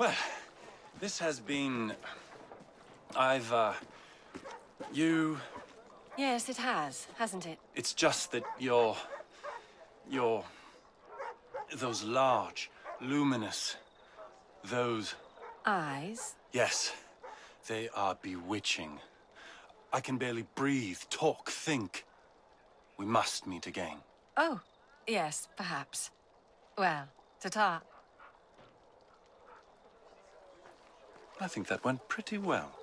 Well, this has been... I've, uh... You... Yes, it has, hasn't it? It's just that you're... You're... Those large, luminous... Those... Eyes? Yes. They are bewitching. I can barely breathe, talk, think. We must meet again. Oh, yes, perhaps. Well, ta-ta. I think that went pretty well.